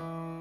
Bye.